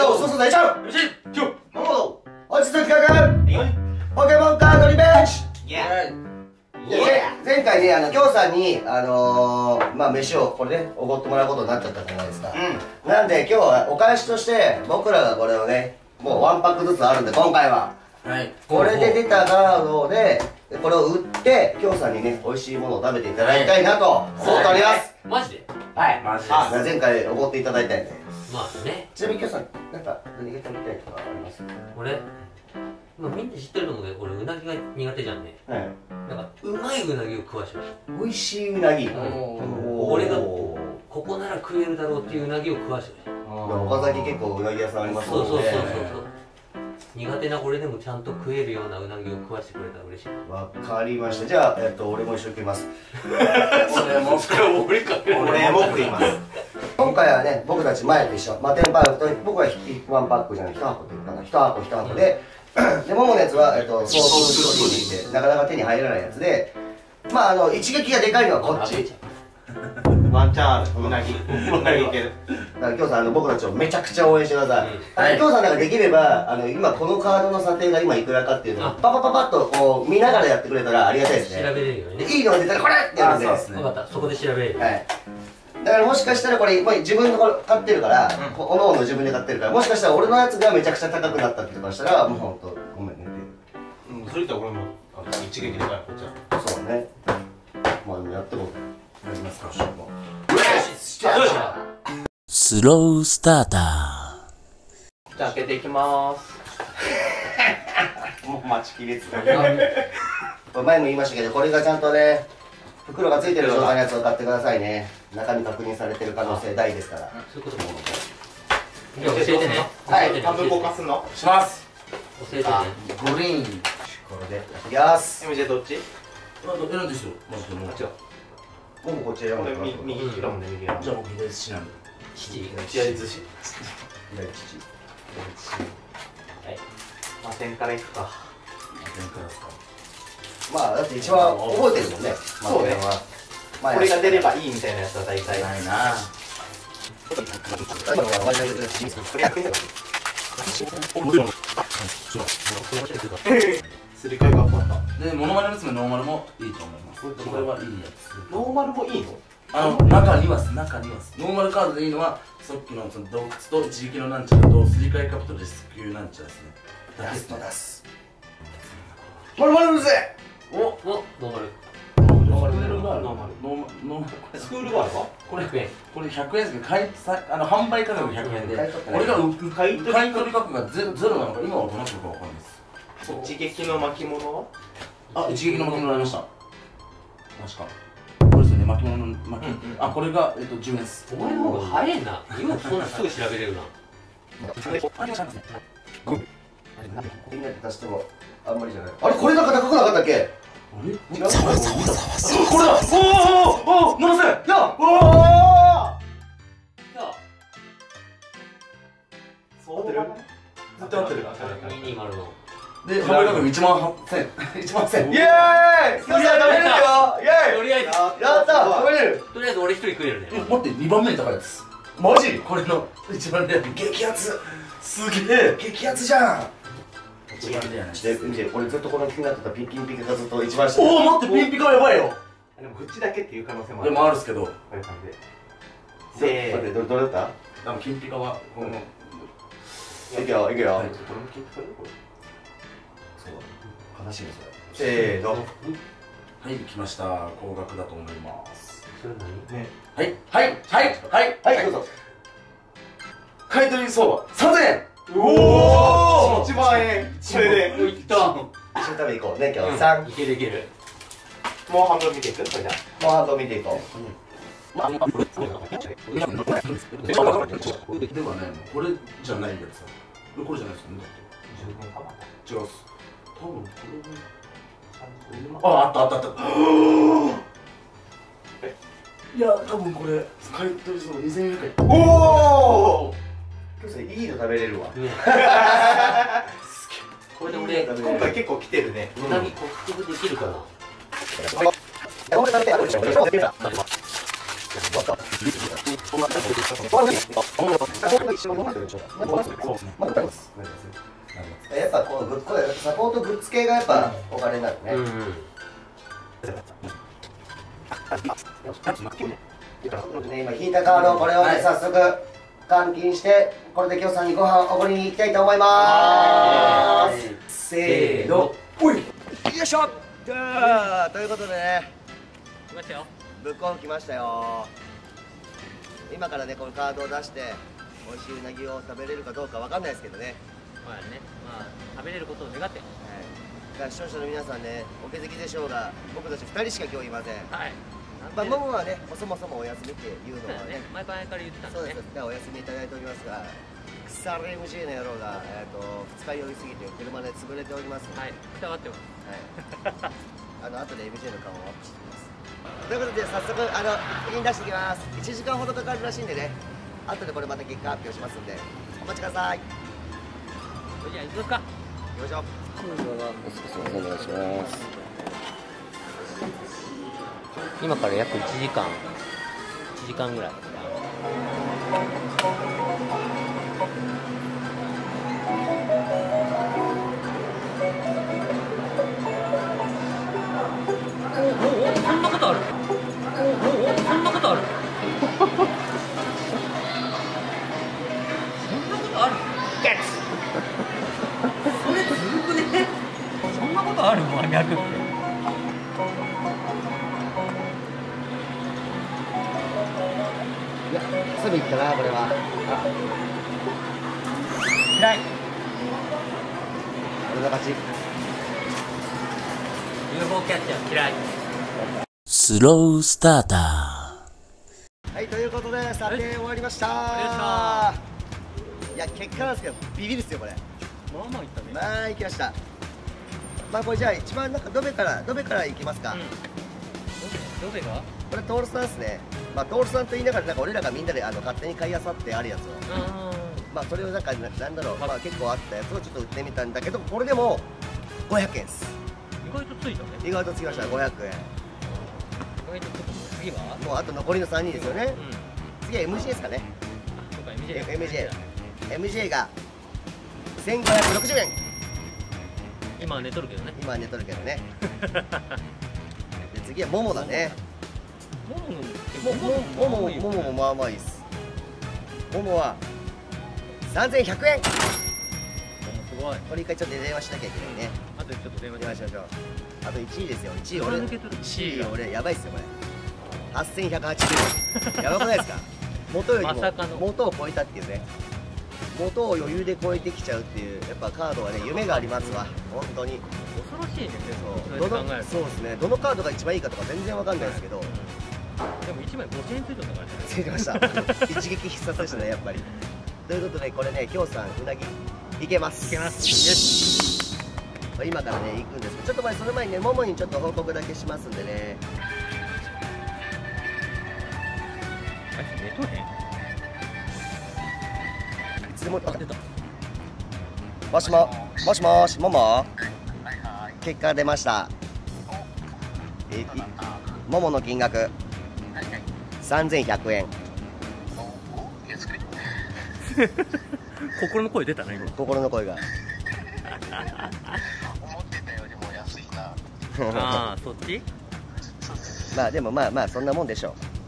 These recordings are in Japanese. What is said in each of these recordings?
ドを操作大ちゃうよしキュッなるほど本日の企画ポケモンカードリベンジ。イエーイ。前回ね、あの、きょうさんに、あのー、まあ、飯をこれね、おごってもらうことになっちゃったじゃないですか。うん、なんで、今日はお返しとして、僕らがこれをね、もうワンパックずつあるんで、今回は、はい。これで出たガードでこれを売って京さんにね美味しいものを食べていただきたいなと思っております、マジで？はい。マジです。前回おごっていただいたんで。まあね。ちなみに京さんなんか何が食べたいとかあります？俺まあみんな知ってると思うけど俺うなぎが苦手じゃんね。はい。なんかうまいうなぎを食わしてほしい美味しいうなぎ。俺がここなら食えるだろうっていううなぎを食わしてほしい岡崎結構うなぎ屋さんありますもんね。そうそうそうそう苦手な俺でもちゃんと食えるようなうなぎを食わしてくれたら嬉しいわかりました。じゃあ、えっと、俺も一緒に食います。俺も俺か俺も食います。今回はね僕たち前と一緒。マテンパークと僕はワンパックじゃない1箱っていうかな。1箱1箱で、でもものやつは、えっと、ソースストーリーでなかなか手に入らないやつで。まああの一撃がでかいのはこっちワンチャンあるうなぎ。うなぎいけるだから今日さんあの僕たちをめちゃくちゃ応援してください、はい、今日さんなんかできればあの今このカードの査定が今いくらかっていうのをパパパパッとこう見ながらやってくれたらありがたいですね。調べれるようにね。いいのが出たらこれってやるんで。そうですね分かった。そこで調べれるはい。だからもしかしたらこれ、まあ、自分の買ってるから、うん、おのおの自分で買ってるからもしかしたら俺のやつがめちゃくちゃ高くなったってとかしたらもう本当ごめんねうんそれ言ったら俺も一撃でこっちは。そうね。まあやってもやりますかスロースターター。じゃあ開けていきます。もう待ちきれてた。前も言いましたけど、これがちゃんとね、袋がついてる状態のやつを買ってくださいね。中身確認されてる可能性大ですから。そういうことも。教えてね。はい、半分交換すのします。教えてね。グリーン。これで、いきます。MJ どっち？選んですよ。まず、もう。ももこっち選んで右右右もね右じゃあ僕左父なん左寿司左父左父はい。まあ点からいくか。点からですか。まあだって一番覚えてるもんね。そうね。これが出ればいいみたいなやつは大体。ないなすり替えがあった。でモノマネ娘ノーマルもいいと思います。これはいいやつ。ノーマルもいいの？あの中には中にはノーマルカードでいいのはさっきのその洞窟と一撃のなんちゃらとすり替えカプトレスキューなんちゃらですね。ラストですモノマル娘おおノーマル。ノーマル。ノーマル。ノーマル。ノーマル。スクールバーは？これこれ100円ですけど買いさあの販売価格100円で。これが買い取り価格がゼロゼロなのか今はどうなってるかわかんない。です一撃の巻物？はあ一撃の巻物ありました。確か。これですよね巻物の巻。き、うんうん、あこれが、えっと、10円ですお前の方が早いな。今そんなすぐ調べれるな。みんなで足してもあんまりじゃないあれこれなんか高くなかったっけあれ違うざわざわざわこれだおおおおおおで、販売価格1万8000 1万1000イエーイ！今日さ食べれるよ！イエーイ！とりあえず。やった食べれる！とりあえず俺一人食えるね。待って2番目に高いやつ。マジ？これの一番レア激アツ。すげえ！激アツじゃん。一番レアなで見て俺ずっとこの気になってたピンピンピカがずっと一番下。おお待ってピンピカはやばいよ。でも口だけっていう可能性もある。でもあるっすけど。こういう感じでせー待ってどれだった？多分金ピカはうん。いくよいくよ。これも金ピカだよこれそう悲しいねそれせーの。はい来ました。高額だと思います。それ何？ねはいはいはいはい。はいどうぞ。買い取り相場3000円。おお1万円。それで。いった一緒に食べ行こうね今日。3いけるいける。もう半分見ていく？それじゃもう半分見ていこう。ではね、これじゃないやつ。これじゃないですよね。違うっす。多分これああったあったあった。いや多分これ買い取りそう2000円くらい。おお今日いいの食べれるわ、ね、これで俺今回結構来てるね。うなぎ克服できるかな？やっぱこうこれサポートグッズ系がやっぱお金になるね、うんうん、今引いたカードこれをね早速換金してこれで今日さんにご飯おごりに行きたいと思います。せーの。おい。よいしょ。ということでね来ましたよ。ブックオフ来ましたよ。今からねこのカードを出して美味しいうなぎを食べれるかどうかわかんないですけどねまあね。まあ食べれることを願って。はい、視聴者の皆さんねお気づきでしょうが僕たち2人しか今日いません。はい。まあ、ももはね、そもそもお休みっていうのはね。ね、前々から言ってたんそうで、ですお休みいただいておりますが、腐れ MJ の野郎が、えー、と二日酔いすぎて車で潰れております。はい。伝わってます。はい、あの後で MJ の顔をアップしてきます。ということで、早速、あの、印出していきます。1時間ほどかかるらしいんでね、後でこれまた結果発表しますんで、お待ちください。よそれじゃあ行きますか。いしょ。お願いします。今から約1時間。1時間ぐらい。おおそんなことある。おおそんなことある。そんなことあることある真逆っていや、すぐ行ったな、これは。嫌い俺の勝ち。UFO キャッチャー嫌いスロースタータはい、ということで、査定終わりましたいや、結果なんですけど、ビビるっすよ、これ。まあまあいったねまあ、行きました。まあ、これじゃあ、一番なんか、どべから、どべから行きますか。どれが？これ、トールさんですね。まあ、トールさんと言いながら、なんか、俺らがみんなで、あの、勝手に買い漁ってあるやつを。あまあ、それをなんか、ななんだろう、まあ、結構あったやつをちょっと売ってみたんだけど、これでも。500円です。意外とついたね意外とつきました、500円。意外とちょっと次は？もう、あと残りの3人ですよね。うん次は MG ですかね。MJ MJ MJ が。1560円。今は寝とるけどね。今は寝とるけどね。で次はモモだね。もものもももももももまあまあいいっす。モモは3100円すごい。これ一回ちょっと電話しなきゃいけないね。あとでちょっと電話しましょう。あと1位ですよ。1位俺。俺抜けとる。1位俺。やばいっすよこれ。8180円。やばくないですか？元よりも、ま元を超えたっていうね元を余裕で超えてきちゃうっていうやっぱカードはね夢がありますわ。本当に。恐ろしいねそうそうやって考えると。そうですね。どのカードが一番いいかとか全然わかんないですけど、うんでも1枚5000円ついてたからねついてました。一撃必殺でしたねやっぱり。ということでこれねきょうさんうなぎいけます。いけます。よし今からね行くんですけどちょっと前その前にねももにちょっと報告だけしますんでね。あいつ寝とへん。いつでもあ出た。もしももしもしもも。結果出ました。えいももの金額。3100円。心の声出たね今。心の声が。ああそっち？まあでもまあまあそんなもんでしょう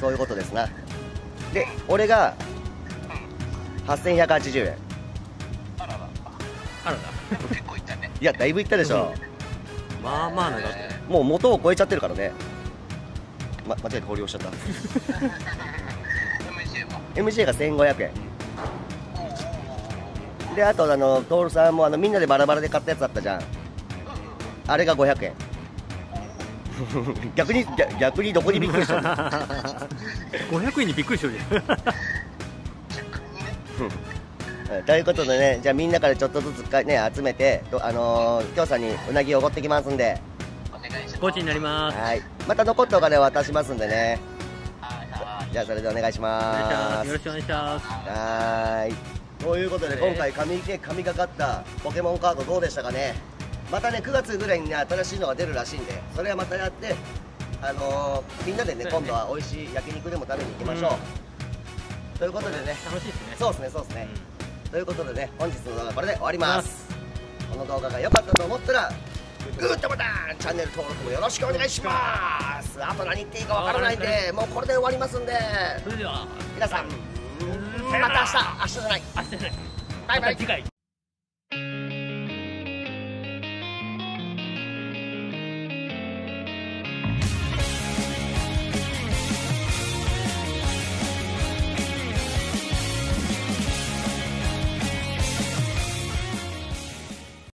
そういうことですな。で俺が8180円。あらだいやだいぶいったでしょ、まあまあなだって。もう元を超えちゃってるからね。ま間違えて保留しちゃった。MJ が1500円。であとあの徹さんもあのみんなでバラバラで買ったやつあったじゃん。あれが500円 逆に逆逆にどこにびっくりしたの？500円にびっくりしとるじゃん。うん。ということでねじゃあみんなからちょっとずつかね集めてとあのー、きょうさんにうなぎをおごってきますんで。ゴチになります。はい。また残ったお金は渡しますんでね。じゃあそれでお願いしお願ます。よろしくお願いします。はーい。ということで、ね今回神ね神がかったポケモンカードどうでしたかね？またね9月ぐらいにね新しいのが出るらしいんでそれはまたやってあのーみんなでねね。今度は美味しい焼肉でも食べに行きましょう、ということでね。楽しいですね。そうですねそうですね、ということでね本日の動画はこれで終わりまますこの動画が良かったと思ったらグッドボタン。チャンネル登録もよろしくお願いします。あと何言っていいかわからないんでもうこれで終わりますんで。それでは。皆さんまた明日明日じゃない。明日じゃない。バイバイ。次回